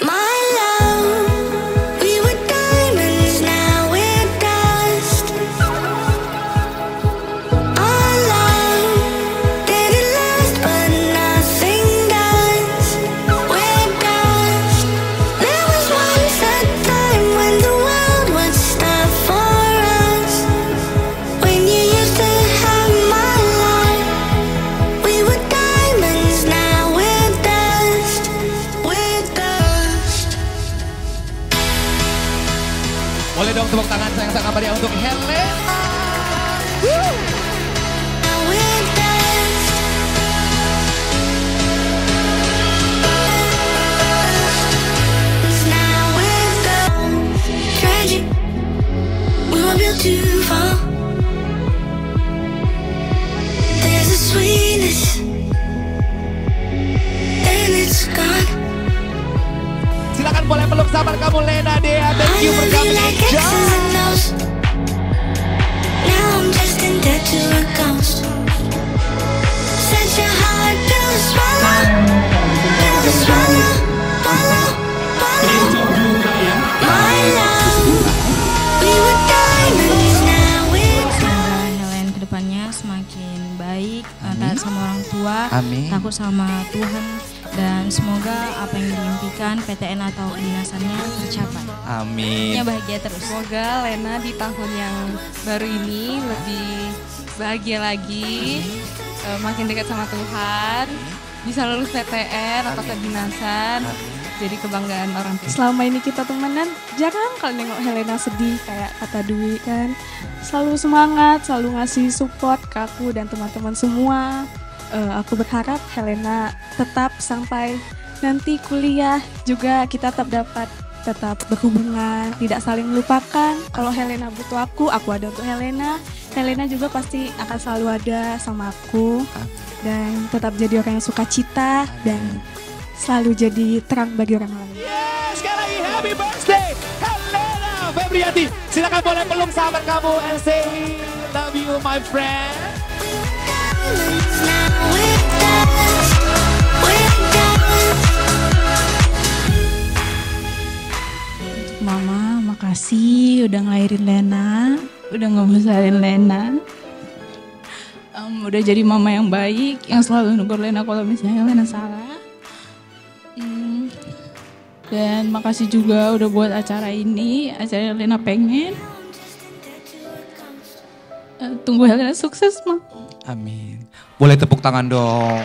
My dong tepuk tangan sayang sangat meriah untuk Helena. Now semakin baik, eh, taat sama orang tua, Amin. takut sama Tuhan, dan semoga apa yang diimpikan PTN atau kedinasannya tercapai. Amin. Ya bahagia terus. Semoga Lena di tahun yang baru ini lebih bahagia lagi, eh, makin dekat sama Tuhan, bisa lulus PTN atau kedinasan, jadi kebanggaan orang tua. selama ini kita temenan jarang kali nengok Helena sedih kayak kata Dwi kan? Selalu semangat selalu ngasih support ke aku dan teman-teman semua. Eh, aku berharap Helena tetap sampai nanti kuliah. Juga kita tetap dapat tetap berhubungan tidak saling melupakan. Kalau Helena butuh aku aku ada untuk Helena. Helena juga pasti akan selalu ada sama aku. Dan tetap jadi orang yang suka cita dan selalu jadi terang bagi orang lain. Yes, sekali lagi happy birthday Helena Febriati. Silakan boleh peluk sahabat kamu and say love you my friend. Mama, makasih udah ngelahirin Lena, udah ngebesarin Lena. Em, udah jadi mama yang baik, yang selalu negur Lena kalau misalnya Lena salah. Hmm, dan makasih juga udah buat acara ini, acara yang Lena pengen. Eh, tunggu Helena sukses, Ma. Amin. Boleh tepuk tangan dong.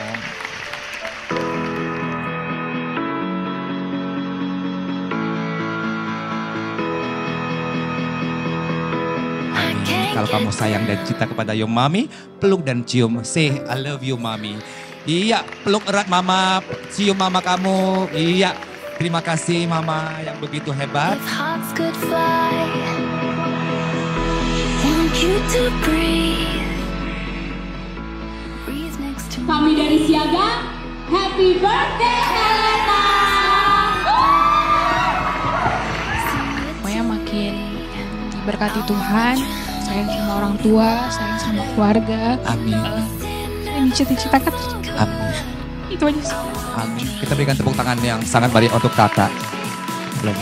Kalau kamu sayang dan cinta kepada your mami, peluk dan cium. Say I love you mami. Iya, peluk erat mama, cium mama kamu. Iya, terima kasih mama yang begitu hebat. If hearts could fly, want you to breathe. Breathe next to Kami dari Siaga, happy birthday Helena! Pokoknya makin diberkati Tuhan, sayang sama orang tua, sayang sama keluarga, Amin. dan cita-citakan Amin. itu aja sih. Amin. Kita berikan tepuk tangan yang sangat meriah untuk kakak. Belum.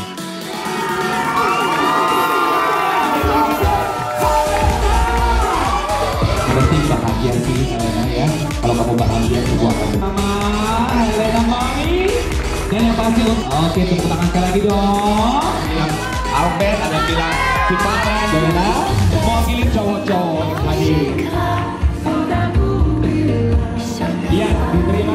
penting bahagia sih Helena ya kalau kamu bahagia semua akan mama Helena mami dan yang pasti oke tepuk tangan sekali lagi dong Albert ada bilang Ciparan Helena mewakili cowok-cowok hadir. Iya diterima